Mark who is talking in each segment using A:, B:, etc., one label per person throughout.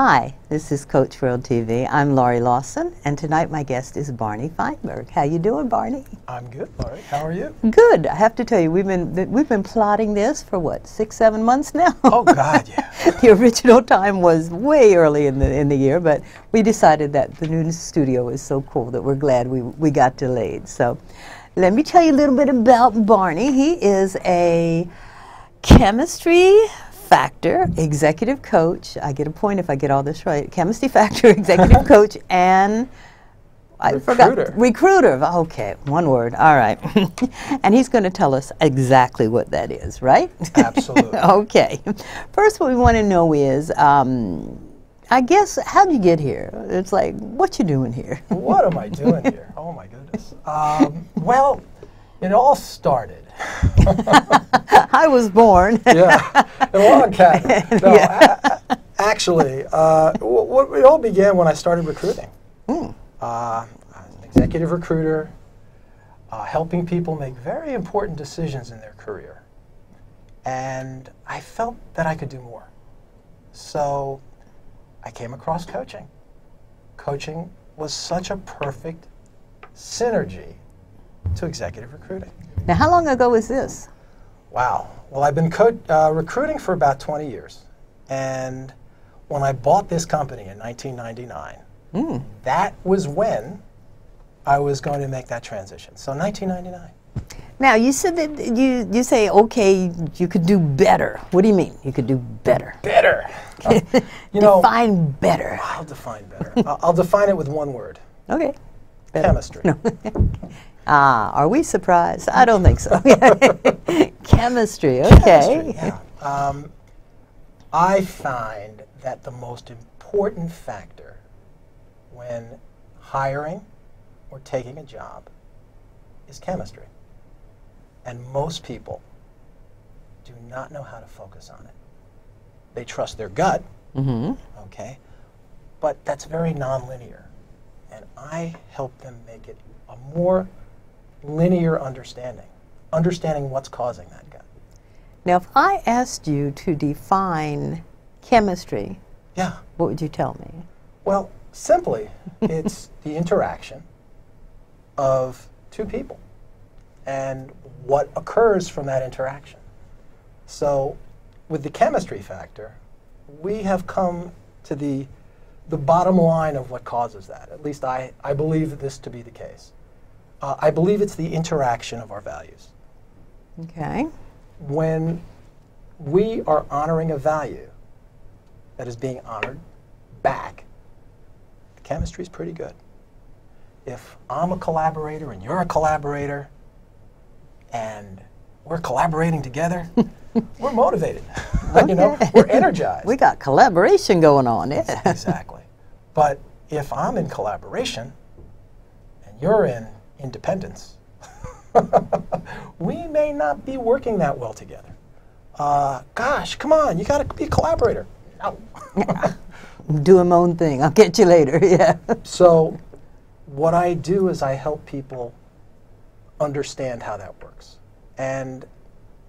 A: Hi, this is Coach World TV. I'm Laurie Lawson, and tonight my guest is Barney Feinberg. How you doing, Barney?
B: I'm good, Laurie. How are you?
A: Good. I have to tell you, we've been we've been plotting this for what six, seven months now.
B: Oh God, yeah.
A: the original time was way early in the in the year, but we decided that the new studio is so cool that we're glad we we got delayed. So, let me tell you a little bit about Barney. He is a chemistry Factor executive coach. I get a point if I get all this right. Chemistry Factor executive coach and I
B: recruiter.
A: forgot recruiter. Okay, one word. All right, and he's going to tell us exactly what that is, right?
B: Absolutely.
A: okay. First, what we want to know is, um, I guess, how'd you get here? It's like, what you doing here?
B: what am I doing here? Oh my goodness. Um, well, it all started
A: I was born.
B: yeah, in Log Cabin. No, yeah. actually, uh, what, it all began when I started recruiting. Mm. Uh, an executive recruiter, uh, helping people make very important decisions in their career. And I felt that I could do more. So I came across coaching. Coaching was such a perfect synergy to executive recruiting.
A: Now, how long ago was this?
B: Wow. Well, I've been uh, recruiting for about 20 years. And when I bought this company in 1999, mm. that was when I was going to make that transition. So 1999.
A: Now you said that you you say okay you could do better. What do you mean you could do better?
B: Better.
A: Uh, you know, define better.
B: I'll define better. I'll, I'll define it with one word.
A: Okay.
B: Better. Chemistry. No.
A: Ah, are we surprised? I don't think so. Chemistry, okay.
B: Chemistry, yeah. Um, I find that the most important factor when hiring or taking a job is chemistry. And most people do not know how to focus on it. They trust their gut, mm-hmm. okay, but that's very nonlinear. And I help them make it a more linear understanding, understanding what's causing that gut.
A: Now, if I asked you to define chemistry,
B: yeah,
A: what would you tell me?
B: Well, simply, it's the interaction of two people and what occurs from that interaction. So, with the chemistry factor, we have come to the the bottom line of what causes that. At least I, I believe this to be the case. Uh, I believe it's the interaction of our values.
A: Okay.
B: When we are honoring a value that is being honored back, the chemistry is pretty good. If I'm a collaborator and you're a collaborator, and we're collaborating together, we're motivated. Okay. you know, we're energized.
A: we got collaboration going on.
B: Yeah. exactly. But if I'm in collaboration and you're in independence, we may not be working that well together. Uh, gosh, come on, you got to be a collaborator. No.
A: Doing my own thing. I'll get you later. Yeah.
B: so, what I do is I help people understand how that works. And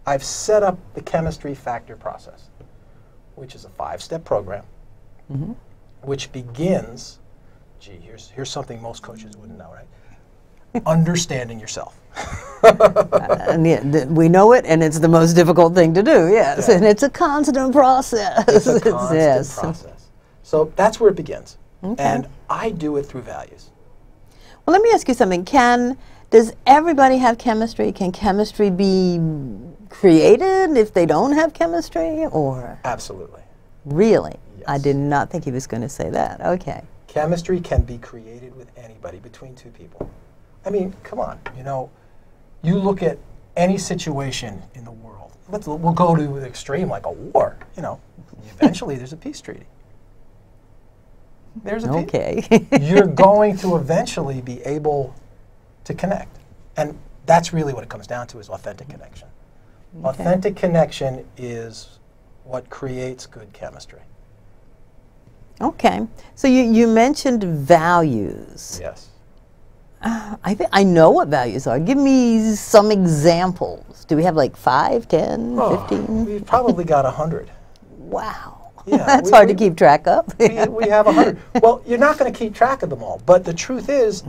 B: I've set up the chemistry factor process, which is a five step program, mm-hmm. which begins. Gee, here's, here's something most coaches wouldn't know, right? Understanding yourself.
A: uh, and yeah, we know it, and it's the most difficult thing to do. Yes, yeah. and it's a constant process.
B: It's a constant yes. process. So that's where it begins, okay. and I do it through values.
A: Well, let me ask you something. Can does everybody have chemistry? Can chemistry be created if they don't have chemistry, or
B: absolutely?
A: Really,
B: yes.
A: I did not think he was going to say that. Okay.
B: Chemistry can be created with anybody between two people. I mean, come on, you know, you look at any situation in the world. Let's, we'll go to the extreme, like a war. You know, eventually there's a peace treaty. There's a
A: okay.
B: You're going to eventually be able to connect, and that's really what it comes down to: is authentic connection. Okay. Authentic connection is what creates good chemistry.
A: Okay. So you, you mentioned values.
B: Yes.
A: Uh, I think I know what values are. Give me some examples. Do we have like five, ten, oh, fifteen?
B: We've probably got a hundred.
A: wow.
B: Yeah,
A: That's
B: we-
A: hard
B: we-
A: to keep track of.
B: we, we have a hundred. Well, you're not going to keep track of them all. But the truth is,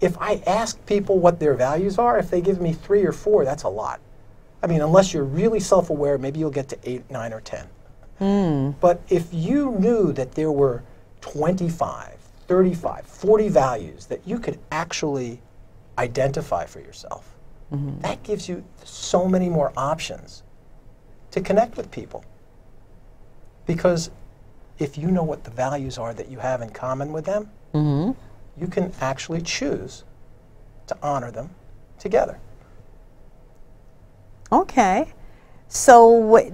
B: if I ask people what their values are, if they give me three or four, that's a lot. I mean, unless you're really self-aware, maybe you'll get to eight, nine, or ten. But if you knew that there were 25, 35, 40 values that you could actually identify for yourself, that gives you so many more options to connect with people. Because if you know what the values are that you have in common with them,
A: hmm
B: you can actually choose to honor them together.
A: Okay. So what,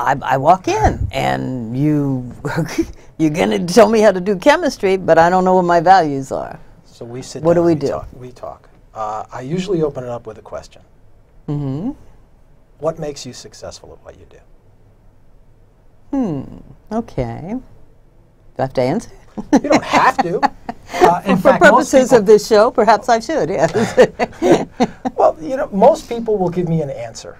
A: I, I walk in and you you're gonna tell me how to do chemistry, but I don't know what my values are.
B: So we sit
A: What do we
B: we
A: do?
B: Talk, we talk. Uh, I usually open it up with a question.
A: Mm-hmm.
B: What makes you successful at what you do?
A: Hmm. Okay. Do I have to answer?
B: You don't have to. Uh, in
A: For
B: fact,
A: purposes of this show, perhaps I should. Yes.
B: well, you know, most people will give me an answer.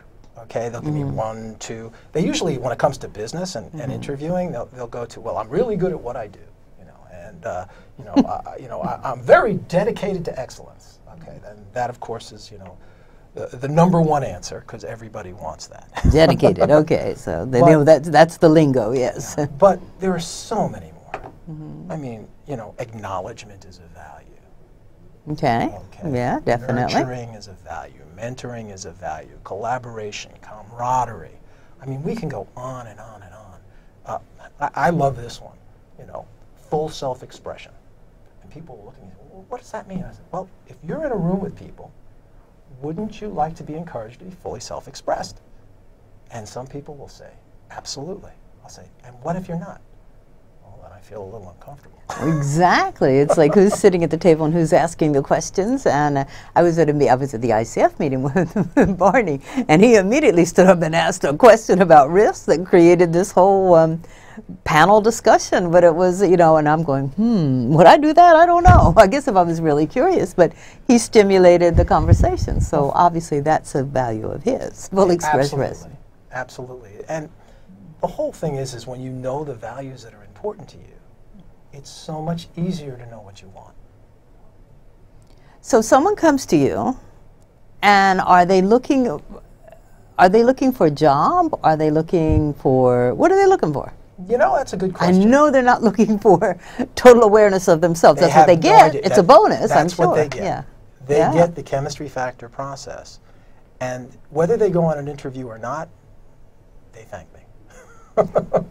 B: Okay, they'll give me
A: Mm-hmm.
B: one, two. They usually, when it comes to business and, and interviewing, they'll, they'll go to, well, I'm really good at what I do, you know, and uh, you know, I, you know, I, I'm very dedicated to excellence. Okay, and that, of course, is you know, the, the number one answer because everybody wants that.
A: Dedicated. Okay. So they
B: But-
A: know that that's the lingo. Yes.
B: but there are so many more.
A: Mm-hmm.
B: I mean, you know, acknowledgement is a value.
A: Okay.
B: Okay.
A: Yeah. Definitely.
B: Nurturing is a value. Mentoring is a value. Collaboration, camaraderie. I mean, we can go on and on and on. Uh, I, I love this one. You know, full self-expression. And people look at me. Well, what does that mean? I said, well, if you're in a room with people, wouldn't you like to be encouraged to be fully self-expressed? And some people will say, absolutely. I'll say, and what if you're not? I feel a little uncomfortable.
A: Exactly. It's like who's sitting at the table and who's asking the questions. And uh, I was at a me- I was at the ICF meeting with Barney, and he immediately stood up and asked a question about risks that created this whole um, panel discussion. But it was, you know, and I'm going, hmm, would I do that? I don't know. I guess if I was really curious, but he stimulated the conversation. So obviously that's a value of his. Well, express risk.
B: Absolutely. Absolutely. And the whole thing is, is when you know the values that are important to you, it's so much easier to know what you want.
A: So someone comes to you, and are they looking? Are they looking for a job? Are they looking for what are they looking for?
B: You know, that's a good question.
A: I know they're not looking for total awareness of themselves.
B: They
A: that's what they
B: no
A: get.
B: idea.
A: It's
B: That-
A: a bonus, I'm sure.
B: what they get.
A: Yeah.
B: They
A: Yeah.
B: get the chemistry factor process. And whether they go on an interview or not, they thank me.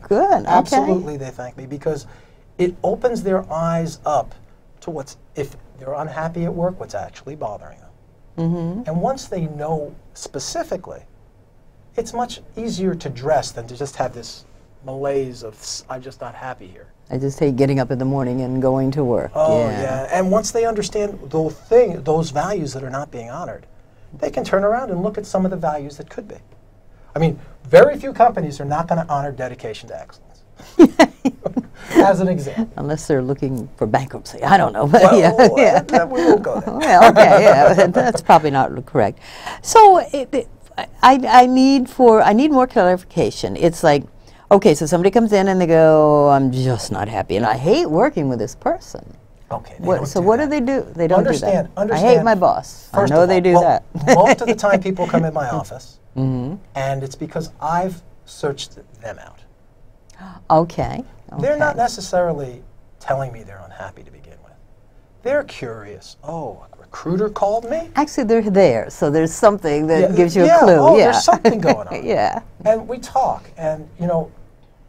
A: Good. Okay.
B: Absolutely, they thank me because it opens their eyes up to what's, if they're unhappy at work, what's actually bothering them.
A: Mm-hmm.
B: And once they know specifically, it's much easier to dress than to just have this malaise of I'm just not happy here.
A: I just hate getting up in the morning and going to work.
B: Oh yeah. And once they understand those thing, those values that are not being honored, they can turn around and look at some of the values that could be. I mean, very few companies are not going to honor dedication to excellence. As an example.
A: Unless they're looking for bankruptcy. I don't know. But
B: Well,
A: yeah.
B: uh,
A: yeah.
B: that- we won't go there.
A: well, okay, yeah, that's probably not correct. So it, it, I, I need for I need more clarification. It's like, okay, so somebody comes in and they go, I'm just not happy, and I hate working with this person.
B: Okay.
A: What, so
B: do
A: what
B: that.
A: do they do? They don't
B: understand,
A: do that.
B: Understand.
A: I hate my boss.
B: First
A: I know they
B: all,
A: do
B: well,
A: that.
B: most of the time, people come in my office,
A: hmm
B: and it's because I've searched them out.
A: Okay.
B: They're not necessarily telling me they're unhappy to begin with. They're curious. Oh, a recruiter called me?
A: Actually, they're there, so there's something that
B: Yeah,
A: gives you
B: yeah,
A: a clue.
B: oh,
A: yeah.
B: there's something going on.
A: yeah.
B: And we talk, and, you know,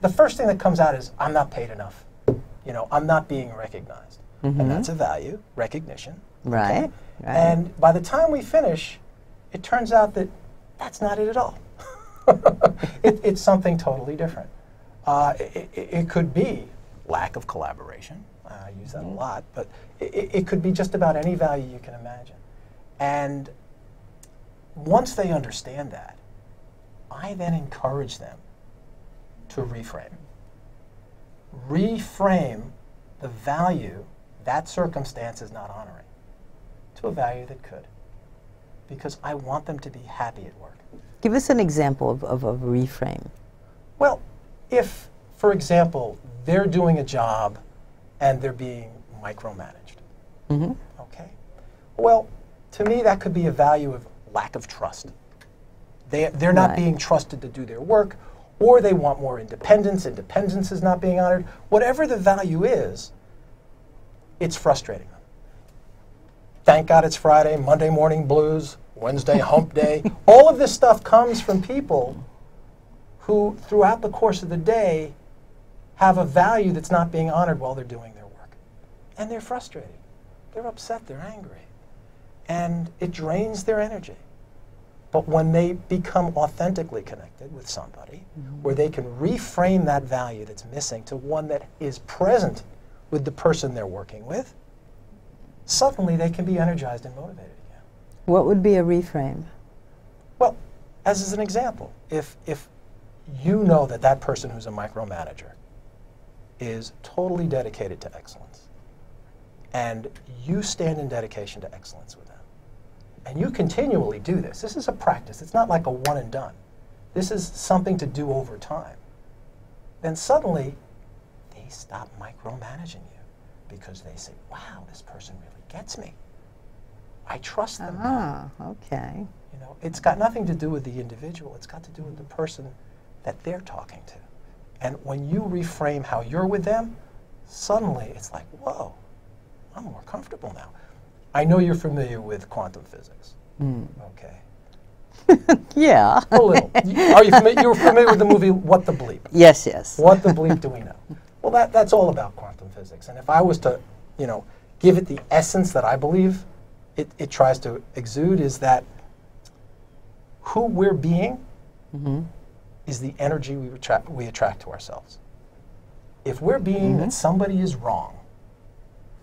B: the first thing that comes out is, I'm not paid enough. You know, I'm not being recognized. And that's a value, recognition.
A: Mm-hmm. Right, right.
B: And by the time we finish, it turns out that that's not it at all. it, it's something totally different. Uh, it, it, it could be lack of collaboration. Uh, I use that a lot, but it, it could be just about any value you can imagine. And once they understand that, I then encourage them to reframe. Reframe the value that circumstance is not honoring to a value that could. Because I want them to be happy at work.
A: Give us an example of, of a reframe.
B: Well, if For example, they're doing a job and they're being micromanaged.
A: Mm-hmm.
B: Okay? Well, to me, that could be a value of lack of trust. They, they're not
A: Right.
B: being trusted to do their work, or they want more independence. Independence is not being honored. Whatever the value is, it's frustrating them. Thank God it's Friday, Monday morning blues, Wednesday hump day. All of this stuff comes from people who, throughout the course of the day, have a value that's not being honored while they're doing their work. And they're frustrated. They're upset, they're angry. And it drains their energy. But when they become authentically connected with somebody, mm-hmm. where they can reframe that value that's missing to one that is present with the person they're working with, suddenly they can be energized and motivated.
A: What would be a reframe?
B: Well, as is an example, if, if you know that that person who's a micromanager is totally dedicated to excellence, and you stand in dedication to excellence with them, and you continually do this, this is a practice. It's not like a one and done. This is something to do over time. Then suddenly, they stop micromanaging you because they say, wow, this person really gets me. I trust them. now."
A: Ah, okay.
B: You know, it's got nothing to do with the individual. It's got to do with the person that they're talking to. And when you reframe how you're with them, suddenly it's like, whoa, I'm more comfortable now. I know you're familiar with quantum physics. Okay.
A: Yeah.
B: A little. Are you familiar? You're familiar with the movie What the Bleep?
A: yes, yes.
B: What the bleep do we know? Well, that, that's all about quantum physics. And if I was to, you know, give it the essence that I believe it, it tries to exude is that who we're being
A: Mm-hmm.
B: is the energy we attract, we attract to ourselves. If we're being that somebody is wrong,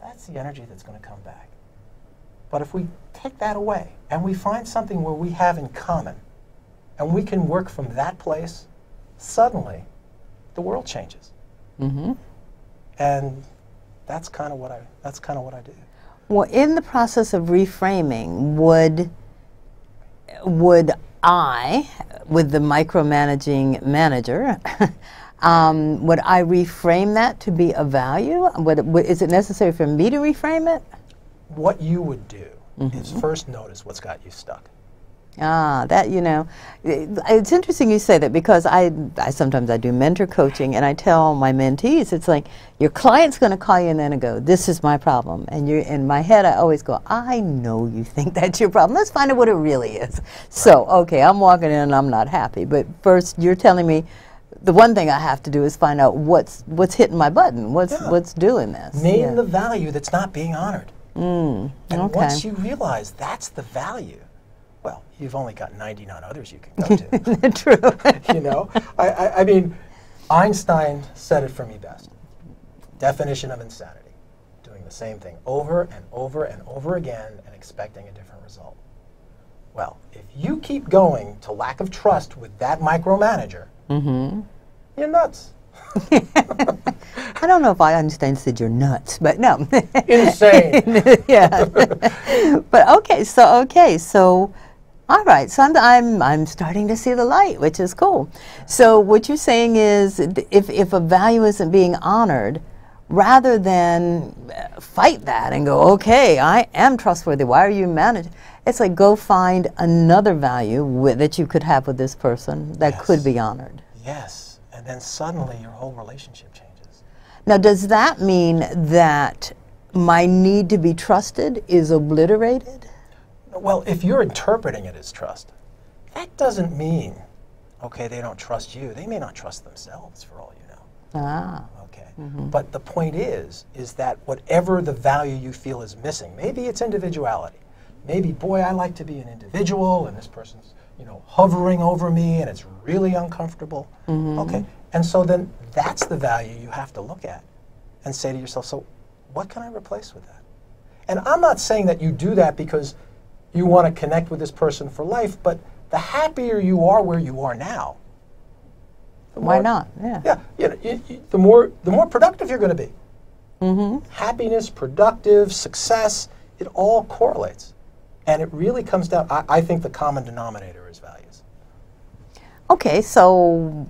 B: that's the energy that's going to come back. But if we take that away and we find something where we have in common and we can work from that place, suddenly the world changes.
A: Mm-hmm.
B: And that's kind of what I that's kind of what I do.
A: Well, in the process of reframing, would would I, with the micromanaging manager, um, would I reframe that to be a value? Would, would, is it necessary for me to reframe it?
B: What you would do is first notice what's got you stuck.
A: Ah, that you know, it's interesting you say that because I, I sometimes I do mentor coaching and I tell my mentees it's like your client's going to call you and then go, this is my problem, and you in my head I always go, I know you think that's your problem. Let's find out what it really is. So okay, I'm walking in and I'm not happy, but first you're telling me. The one thing I have to do is find out what's what's hitting my button, what's
B: Yeah.
A: what's doing this.
B: Name
A: Yeah.
B: the value that's not being honored.
A: Mm,
B: And
A: okay.
B: once you realize that's the value, well, you've only got 99 others you can go to.
A: True.
B: you know, I, I, I mean, Einstein said it for me best. Definition of insanity: doing the same thing over and over and over again and expecting a different result. Well, if you keep going to lack of trust with that micromanager,
A: mm-hmm.
B: you're nuts.
A: I don't know if I understand said you're nuts, but no.
B: Insane.
A: yeah. but okay, so okay, so all right, so I'm, I'm I'm starting to see the light, which is cool. So what you're saying is, if if a value isn't being honored, rather than uh, fight that and go, okay, I am trustworthy. Why are you managing? It's like go find another value wi- that you could have with this person that could be honored.
B: Yes, and then suddenly your whole relationship changes.
A: Now, does that mean that my need to be trusted is obliterated?
B: Well, if you're interpreting it as trust, that doesn't mean, okay, they don't trust you. They may not trust themselves for all you know.
A: Ah,
B: Okay. But the point is, is that whatever the value you feel is missing, maybe it's individuality. Maybe, boy, I like to be an individual, and this person's, you know, hovering over me, and it's really uncomfortable. Okay. And so then that's the value you have to look at, and say to yourself, so what can I replace with that? And I'm not saying that you do that because you want to connect with this person for life, but the happier you are where you are now, the
A: why
B: more-
A: not? Yeah.
B: yeah, you know, you, you, the more the more productive you're going to be.
A: Mm-hmm.
B: Happiness, productive, success, it all correlates, and it really comes down. I, I think the common denominator is values.
A: Okay, so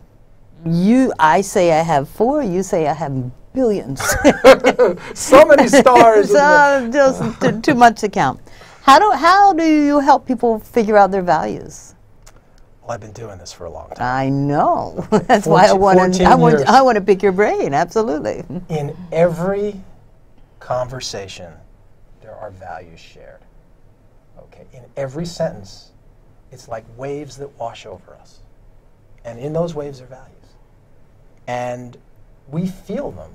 A: You, I say I have four. You say I have billions.
B: so many stars.
A: so just too, too much to count. How do how do you help people figure out their values?
B: well, I've been doing this for a long time.
A: I know. That's why I
B: 14
A: want to. I want. I want to pick your brain. Absolutely.
B: In every conversation, there are values shared. Okay. In every sentence, it's like waves that wash over us. And in those waves are values. And we feel them,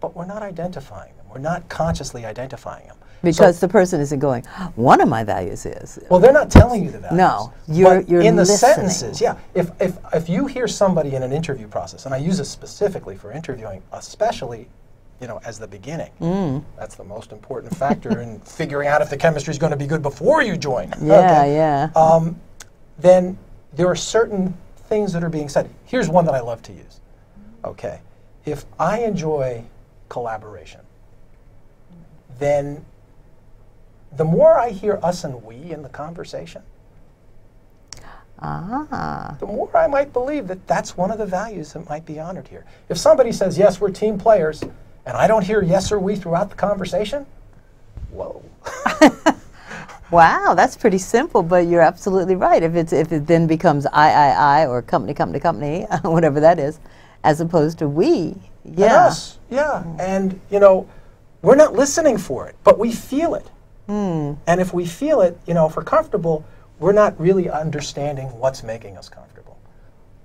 B: but we're not identifying them. We're not consciously identifying them. So-
A: Because the person isn't going. One of my values is.
B: Well, they're not telling you the values.
A: No, you're- you're
B: in the
A: listening.
B: sentences. Yeah, if, if if you hear somebody in an interview process, and I use this specifically for interviewing, especially, you know, as the beginning.
A: Mm.
B: That's the most important factor in figuring out if the chemistry is going to be good before you join.
A: Yeah,
B: Okay.
A: yeah.
B: Um, then there are certain things that are being said. Here's one that I love to use. Okay, if I enjoy collaboration, then the more I hear us and we in the conversation,
A: ah.
B: the more I might believe that that's one of the values that might be honored here. If somebody says, yes, we're team players, and I don't hear yes or we throughout the conversation, whoa.
A: Wow, that's pretty simple, but you're absolutely right. If it's if it then becomes I I I or company company company, whatever that is, as opposed to we,
B: And us, yeah. And, you know, we're not listening for it, but we feel it.
A: Hmm.
B: And if we feel it, you know, if we're comfortable, we're not really understanding what's making us comfortable.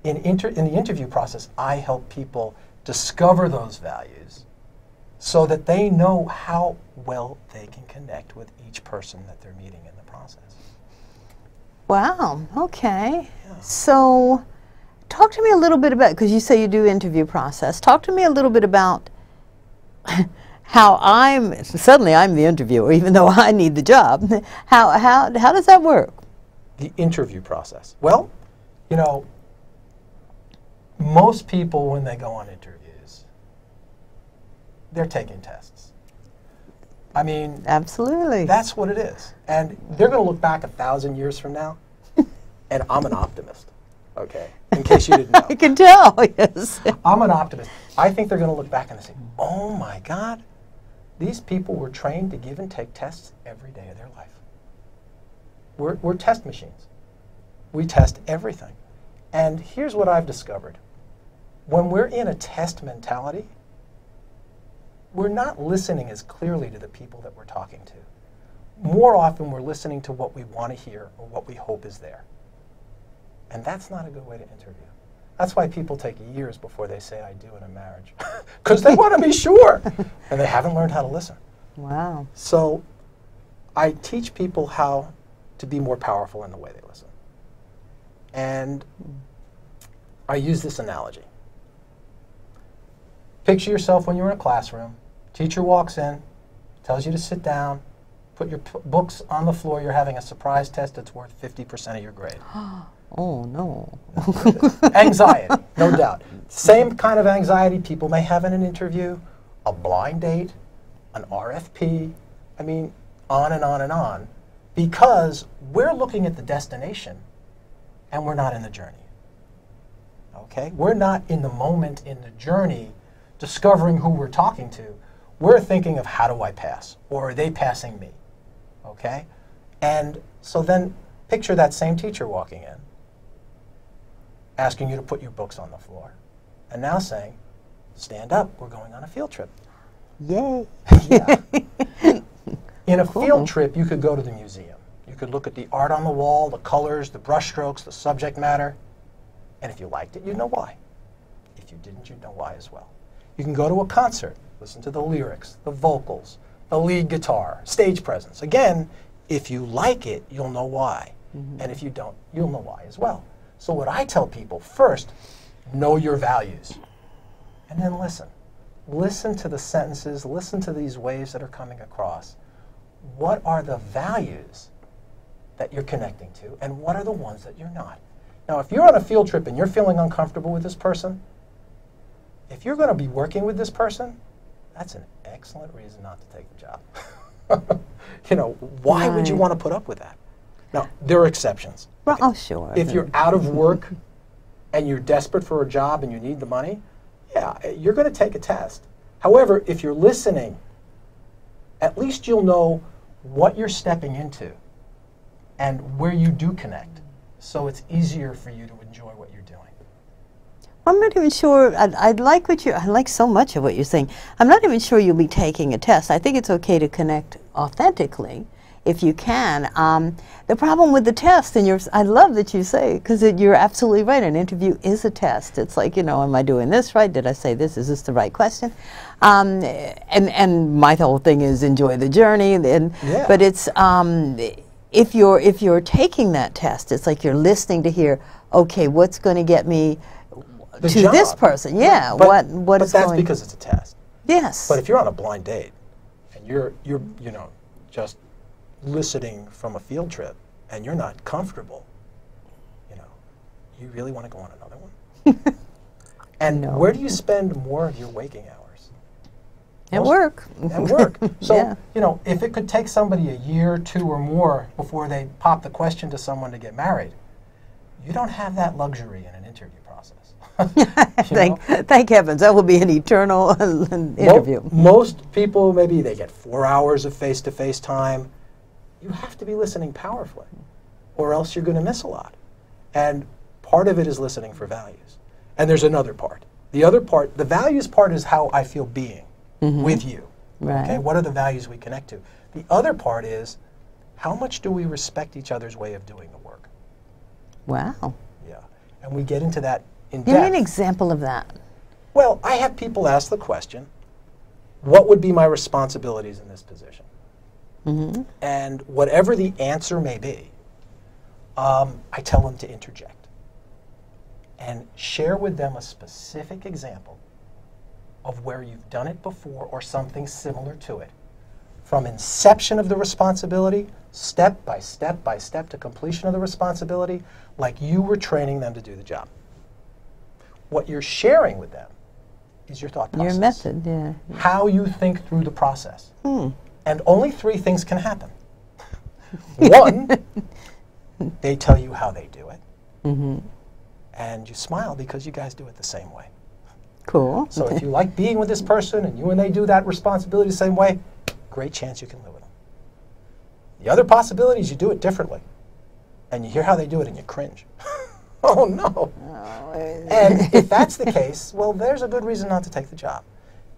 B: In, inter- in the interview process, I help people discover those values so that they know how well they can connect with each person that they're meeting in the process.
A: Wow. Okay. So, talk to me a little bit about because you say you do interview process. Talk to me a little bit about how I'm suddenly I'm the interviewer, even though I need the job. How how how does that work?
B: the interview process? Well, you know, most people when they go on interviews, they're taking tests. I mean,
A: Absolutely.
B: that's what it is. And they're going to look back a thousand years from now, and I'm an optimist, okay? In case you didn't know.
A: I can tell. Yes.
B: I'm an optimist. I think they're going to look back and say, oh my God, these people were trained to give and take tests every day of their life. We're, we're test machines. We test everything. And here's what I've discovered when we're in a test mentality, we're not listening as clearly to the people that we're talking to. More often, we're listening to what we want to hear or what we hope is there. And that's not a good way to interview. That's why people take years before they say I do in a marriage. Because they want to be sure. And they haven't learned how to listen.
A: Wow.
B: So I teach people how to be more powerful in the way they listen. And I use this analogy. Picture yourself when you're in a classroom. Teacher walks in, tells you to sit down, put your p- books on the floor. You're having a surprise test that's worth 50% of your grade.
A: Oh no.
B: anxiety, no doubt. Same kind of anxiety people may have in an interview, a blind date, an RFP. I mean, on and on and on, because we're looking at the destination and we're not in the journey. Okay? We're not in the moment in the journey discovering who we're talking to. We're thinking of how do I pass? Or are they passing me? Okay? And so then picture that same teacher walking in asking you to put your books on the floor, and now saying, stand up, we're going on a field trip.
A: Yay.
B: Yeah. In a
A: Cool.
B: field trip, you could go to the museum. You could look at the art on the wall, the colors, the brushstrokes, the subject matter, and if you liked it, you'd know why. If you didn't, you'd know why as well. You can go to a concert, listen to the lyrics, the vocals, the lead guitar, stage presence. Again, if you like it, you'll know why. Mm-hmm. And if you don't, you'll know why as well. So what I tell people, first, know your values. And then listen. Listen to the sentences, listen to these waves that are coming across. What are the values that you're connecting to, and what are the ones that you're not? Now, if you're on a field trip and you're feeling uncomfortable with this person, if you're going to be working with this person, that's an excellent reason not to take the job. you know, why would you want to put up with that? Now, there are exceptions.
A: Well, oh, sure.
B: If you're out of work and you're desperate for a job and you need the money, yeah, you're going to take a test. However, if you're listening, at least you'll know what you're stepping into and where you do connect. So it's easier for you to enjoy what you're doing.
A: I'm not even sure. I, I like what you. I like so much of what you're saying. I'm not even sure you'll be taking a test. I think it's okay to connect authentically, if you can. Um, the problem with the test, and you're, I love that you say, because you're absolutely right. An interview is a test. It's like, you know, am I doing this right? Did I say this? Is this the right question? Um, and and my whole thing is enjoy the journey. And
B: Yeah.
A: but it's um, if you're if you're taking that test, it's like you're listening to hear, okay, what's going to get me
B: The
A: to this
B: job.
A: person? Yeah,
B: But,
A: what what
B: but
A: is
B: that's because it's a test.
A: yes,
B: But if you're on a blind date and you're you're you know just listening from a field trip and you're not comfortable, you know, you really want to go on another one. and
A: No.
B: where do you spend more of your waking hours?
A: at
B: most-
A: work.
B: At work. So
A: Yeah.
B: you know, if it could take somebody a year, two, or more before they pop the question to someone to get married, you don't have that luxury in an interview process.
A: Thank, thank heavens, that will be an eternal interview.
B: most people, maybe they get four hours of face to face time. You have to be listening powerfully, or else you're going to miss a lot. And part of it is listening for values. And there's another part. The other part, the values part is how I feel being mm-hmm. with you.
A: Right.
B: Okay, what are the values we connect to? The other part is how much do we respect each other's way of doing the work?
A: Wow.
B: Yeah. And we get into that in
A: Give me an example of that.
B: Well, I have people ask the question, what would be my responsibilities in this position?
A: Hmm
B: And whatever the answer may be, um, I tell them to interject and share with them a specific example of where you've done it before or something similar to it. From inception of the responsibility, step by step by step to completion of the responsibility, like you were training them to do the job. What you're sharing with them is your thought process
A: Your method, yeah.
B: how you think through the process.
A: Hmm.
B: And only three things can happen. One, they tell you how they do it,
A: hmm
B: and you smile because you guys do it the same way.
A: Cool.
B: So if you like being with this person and you and they do that responsibility the same way, great chance you can live with them. The other possibility is you do it differently, and you hear how they do it and you cringe. oh no. And if that's the case, well, there's a good reason not to take the job.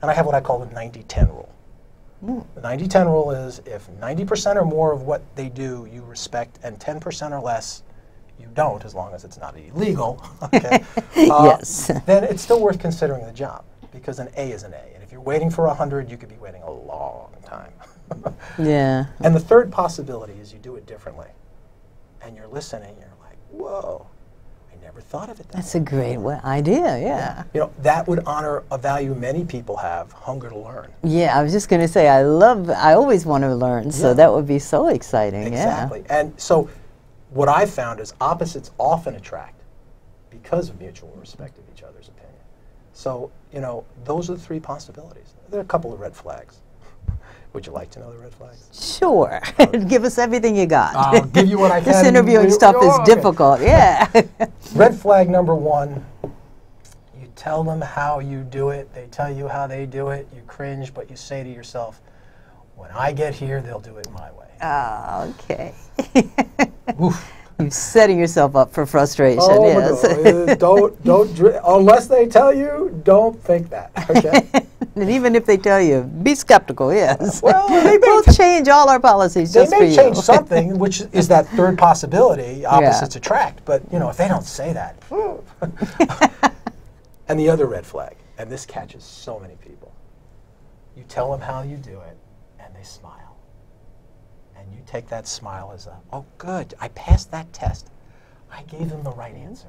B: And I have what I call the 90 10 rule. The 90 10 rule is if 90% or more of what they do you respect, and 10% or less you don't, as long as it's not illegal, okay, uh,
A: Yes.
B: then it's still worth considering the job because an A is an A. And if you're waiting for 100, you could be waiting a long time.
A: yeah.
B: and the third possibility is you do it differently. And you're listening, you're like, whoa, never thought of it that
A: That's
B: way.
A: a great idea, yeah.
B: You know, that would honor a value many people have, hunger to learn.
A: Yeah, I was just going to say, I love, I always want to learn, so
B: Yeah.
A: that would be so exciting,
B: Exactly. And so what I've found is opposites often attract because of mutual respect of each other's opinion. So, you know, those are the three possibilities. There are a couple of red flags. Would you like to know the red flags?
A: yeah. Sure. Give us everything you got.
B: I'll give you what I
A: this interviewing stuff
B: oh,
A: is
B: okay.
A: difficult, yeah.
B: Red flag number one you tell them how you do it, they tell you how they do it, you cringe, but you say to yourself, when I get here, they'll do it my way.
A: Ah, okay.
B: Oof.
A: You're setting yourself up for frustration,
B: Oh,
A: yes.
B: God. Uh, don't, don't, unless they tell you, don't think that, okay?
A: And even if they tell you, be skeptical, yes.
B: Well, they may
A: we'll
B: t-
A: change all our policies
B: they
A: just for
B: may
A: you.
B: change something, which is that third possibility, opposites attract, but, you know, if they don't say that. Hmm. and the other red flag, and this catches so many people, you tell them how you do it, and they smile. And you take that smile as a, oh, good, I passed that test. I gave them the right answer.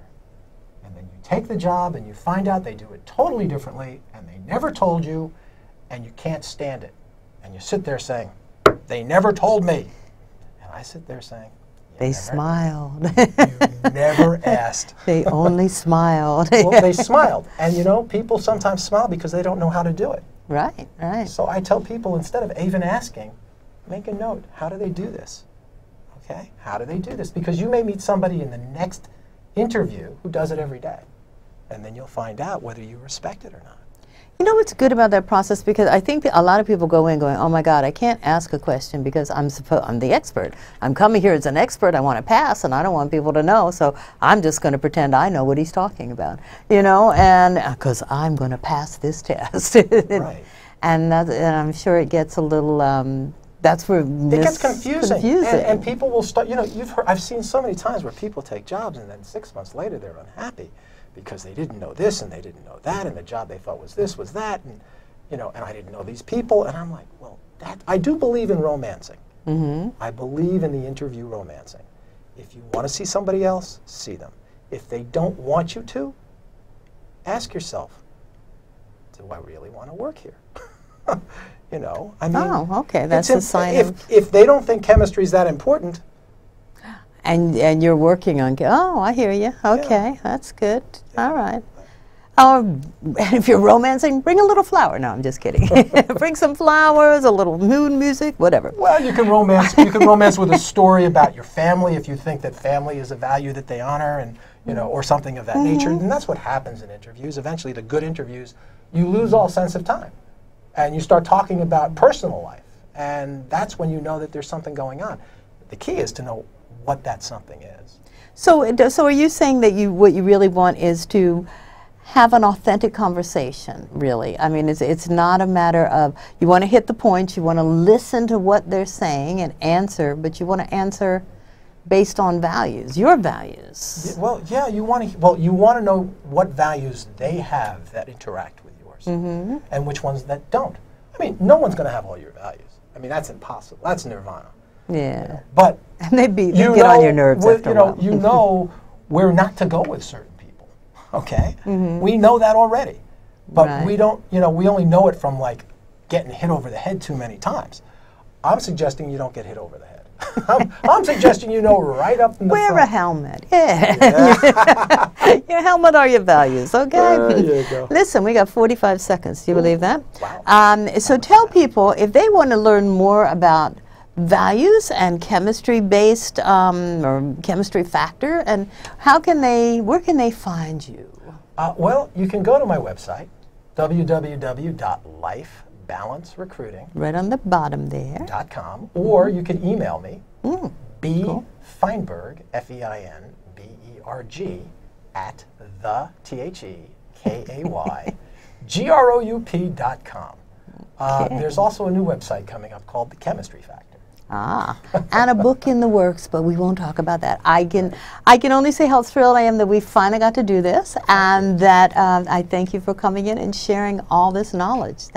B: And then you take the job and you find out they do it totally differently, and they never told you, and you can't stand it. And you sit there saying, they never told me. And I sit there saying, "You
A: they
B: never-
A: smiled.
B: You never asked.
A: they only smiled.
B: well, they smiled. And you know, people sometimes smile because they don't know how to do it.
A: right, right.
B: So I tell people instead of even asking, make a note. How do they do this? Okay? How do they do this? Because you may meet somebody in the next interview who does it every day. and then you'll find out whether you respect it or not.
A: You know what's good about that process because I think a lot of people go in going, "Oh my God, I can't ask a question because I'm supposed I'm the expert. I'm coming here as an expert. I want to pass, and I don't want people to know. So I'm just going to pretend I know what he's talking about, you know, and because I'm going to pass this test."
B: Right.
A: And, that, and I'm sure it gets a little. Um, that's where
B: It gets confusing, And, and people will start. You know, you've heard. I've seen so many times where people take jobs and then six months later they're unhappy because they didn't know this and they didn't know that, and the job they thought was this was that, and you know, and I didn't know these people, and I'm like, well, that I do believe in romancing.
A: Mm-hmm.
B: I believe in the interview romancing. If you want to see somebody else, see them. If they don't want you to, ask yourself, do I really want to work here? you know, I mean,
A: Oh, okay, that's a sign
B: if, if they don't think chemistry is that important,
A: And and you're working on. Oh, I hear you. Okay, that's good. All right. Um, and if you're romancing, bring a little flower. No, I'm just kidding. bring some flowers, a little moon music, whatever.
B: Well, you can romance. you can romance with a story about your family if you think that family is a value that they honor, and you know, or something of that nature. And that's what happens in interviews. Eventually, the good interviews, you lose all sense of time, and you start talking about personal life, and that's when you know that there's something going on. The key is to know what that something is.
A: So, so are you saying that you what you really want is to have an authentic conversation? Really, I mean, it's it's not a matter of you want to hit the points, you want to listen to what they're saying and answer, but you want to answer based on values, your values.
B: Y- Well, yeah, you want to. Well, you want to know what values they have that interact with yours, and which ones that don't. I mean, no one's going to have all your values. I mean, that's impossible. That's nirvana.
A: Yeah,
B: But
A: and they be they
B: you
A: get
B: know,
A: on your nerves
B: with-
A: after
B: you
A: a
B: know,
A: while.
B: you know where not to go with certain people. Okay, Mm-hmm. we know that already, but
A: Right.
B: we don't. You know, we only know it from like getting hit over the head too many times. I'm suggesting you don't get hit over the head. I'm, I'm suggesting you know right up in the
A: Wear a
B: front.
A: helmet. Yeah. your helmet are your values, okay?
B: There you go.
A: Listen, we got 45 seconds. Do you believe that?
B: Wow.
A: Um, so tell people if they want to learn more about values and chemistry based um, or chemistry factor and how can they where can they find you
B: Uh, well, you can go to my website, www.lifebalancerecruiting.com,
A: right on the bottom there dot com
B: or you can email me,
A: Mm,
B: B
A: cool.
B: Feinberg, F E I N B E R G, at the T H E K A Y G R O U P dot com. Uh,
A: Okay.
B: there's also a new website coming up called The Chemistry Factor.
A: Ah, and a book in the works, but we won't talk about that. I can, I can only say how thrilled I am that we finally got to do this, and that um, I thank you for coming in and sharing all this knowledge. Thank